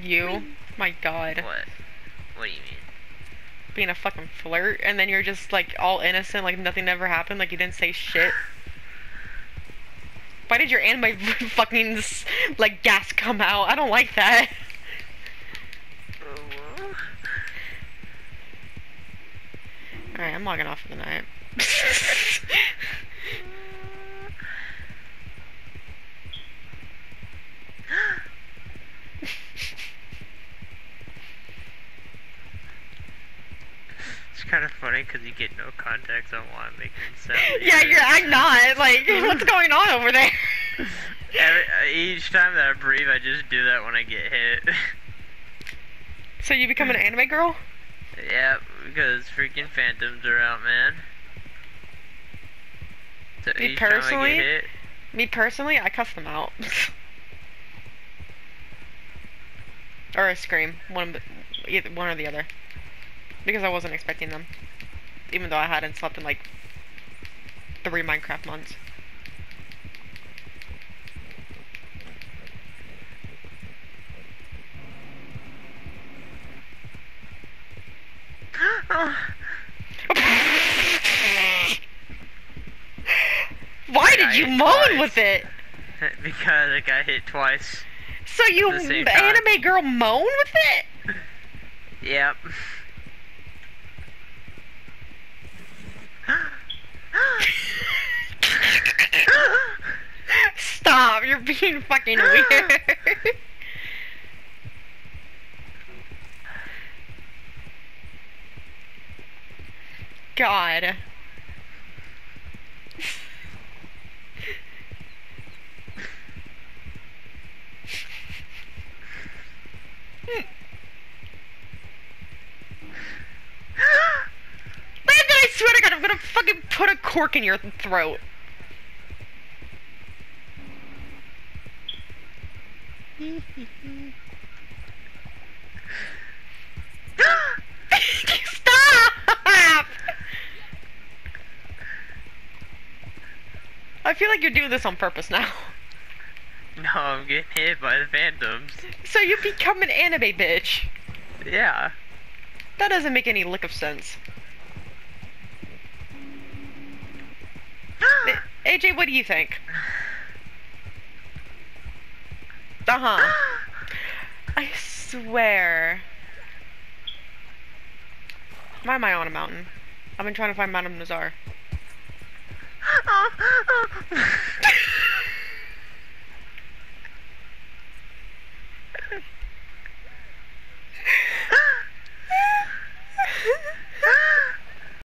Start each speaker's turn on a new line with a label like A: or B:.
A: You? My god.
B: What? What do you mean?
A: Being a fucking flirt, and then you're just like all innocent, like nothing ever happened, like you didn't say shit. Why did your anime fucking s- like gas come out? I don't like that. Alright, I'm logging off for the night.
B: It's kind of funny because you get no context on why I'm making sound.
A: yeah, you're I'm not. Like, what's going on over there?
B: Every, uh, each time that I breathe, I just do that when I get hit.
A: So you become an anime girl?
B: yeah, because freaking phantoms are out, man. So
A: Me
B: I
A: personally?
B: hit,
A: Me personally, I cuss them out. or a scream, one of the, either one or the other, because I wasn't expecting them, even though I hadn't slept in like three Minecraft months. Why did you moan
B: twice.
A: with it?
B: because I got hit twice.
A: So you
B: same time.
A: anime girl moan with it?
B: Yep.
A: Stop, you're being fucking weird. God. I swear to God, I'm gonna fucking put a cork in your throat. Stop! I feel like you're doing this on purpose now.
B: No, I'm getting hit by the phantoms.
A: So you become an anime bitch.
B: Yeah.
A: That doesn't make any lick of sense. AJ, what do you think? huh. I swear. Why am I on a mountain? I've been trying to find Mount Nazar. Oh, oh,